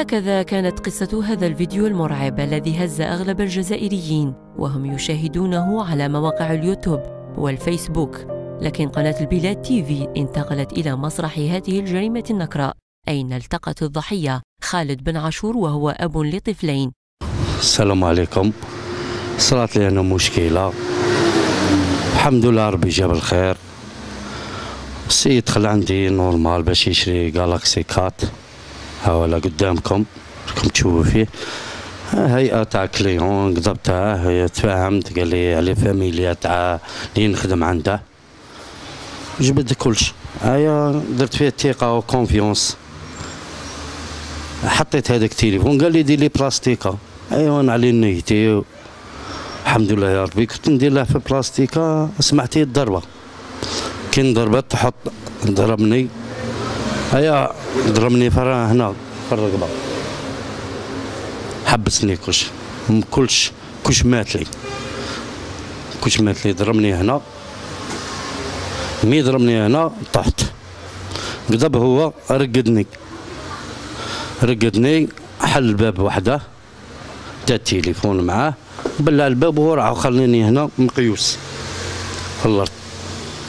هكذا كانت قصة هذا الفيديو المرعب الذي هز أغلب الجزائريين وهم يشاهدونه على مواقع اليوتيوب والفيسبوك. لكن قناة البلاد TV انتقلت إلى مسرح هذه الجريمة النكراء أين التقت الضحية خالد بن عاشور وهو أب لطفلين. السلام عليكم. صارت لي أنا مشكلة. الحمد لله ربي جاب الخير. السيد دخل عندي normal باش يشري Galaxy quatre ها ولا قدامكم راكم تشوفوا فيه هيئة تاع client قضبتها تفاهمت قال لي على فاميليا تاع اللي نخدم عنده جبد كلش. هيا درت فيه الثقة و confiance حطيت هذاك التليفون قال لي دير لي بلاستيكا ايوا أنا على نيتي. الحمد لله يا ربي كنت ندير له في بلاستيكا سمعتي الضربة. كي ضربت تحط ضربني. هيا ضربني فرا هنا في الرقبه حبسني كلش كلش كلش مات لي. كلش مات لي ضربني هنا. مي ضربني هنا طحت. قضب هو رقدني. رقدني حل الباب وحده. دا التليفون معاه. بلع الباب وهو راح خليني هنا مقيوس. في الأرض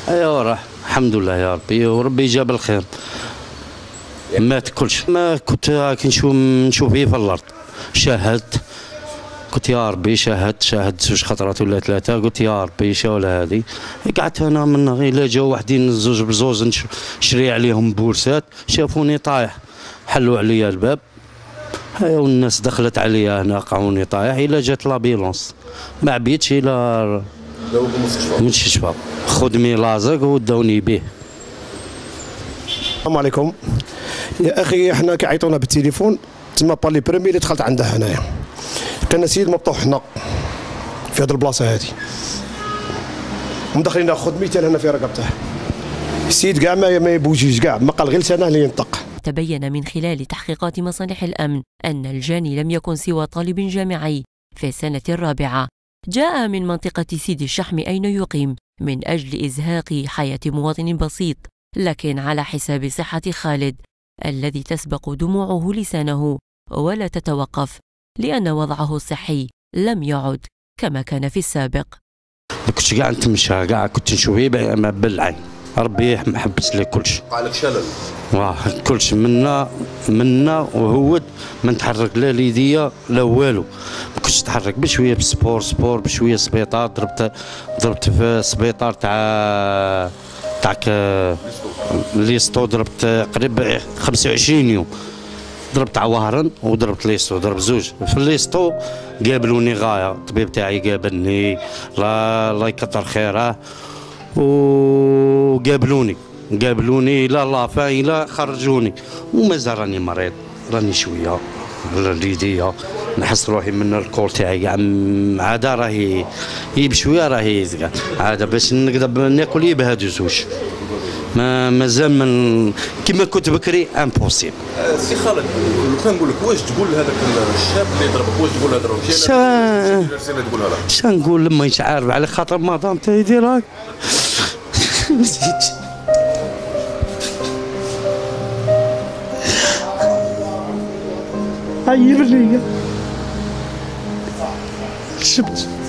ايوا راح الحمد لله يا ربي وربي جاب الخير. مات كلش. ما كنت كي نشوف نشوف فيه في الأرض. شاهدت. قلت يا ربي شاهدت. شاهدت زوج خطرات ولا ثلاثة. قلت يا ربي ولا هذه. قعدت أنا من غير جاو واحدين زوج بزوج نشري عليهم بورسات. شافوني طايح. حلوا عليا الباب. والناس دخلت عليا هنا قعوني طايح. إلى جات l'ambulance. ما عبيتش إلى المستشفى خدمي لازق وداوني به. السلام عليكم. يا أخي إحنا كيعيطونا بالتليفون تما بالي بريمي اللي دخلت عنده هنايا. كان سيد مطوح هنا في هذه البلاصة هذه. مدخلين خدمي هنا في رقبته. السيد كاع ما يبوجيش كاع ما قال غير لسانه اللي ينطق. تبين من خلال تحقيقات مصالح الأمن أن الجاني لم يكن سوى طالب جامعي في السنة الرابعة. جاء من منطقة سيدي الشحم أين يقيم من أجل إزهاق حياة مواطن بسيط لكن على حساب صحة خالد. الذي تسبق دموعه لسانه ولا تتوقف لأن وضعه الصحي لم يعد كما كان في السابق. ما كنتش قاعد نتمشى قاعد كنت نشوفه بالعين. ربي ما حبس لي كلش. قالك شلل. واه كلش منا منا وهود ما نتحرك لا ليديا لا والو. ما كنتش نتحرك بشوية بسبور سبور بشوية سبيطار ضربت ضربت في سبيطار تاع تاعك ليستو ضربت قريب 25 يوم. ضربت عوهرن وضربت ليستو ضرب زوج. في الليستو قابلوني غاية الطبيب تاعي قابلني الله يكثر خيره. وقابلوني قابلوني لا لافا إلى خرجوني. ومازال راني مريض راني شوية. اليديه نحس روحي من الكور تاعي كاع عادة راهي بشويه راهي عادة باش نقدر ناكل يبهدوا زوج. ما مازال من كما كنت بكري امبوسيبل سي خالد لو كان نقول لك واش تقول لهذاك الشاب اللي ضربك واش تقول هذا الرجال شا نقول لما مش عارف على خاطر 衣服这个，是不是？